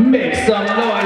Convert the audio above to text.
Make some noise.